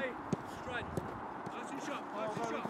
go. Straight. Nice and shot. Nice and shot.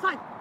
Come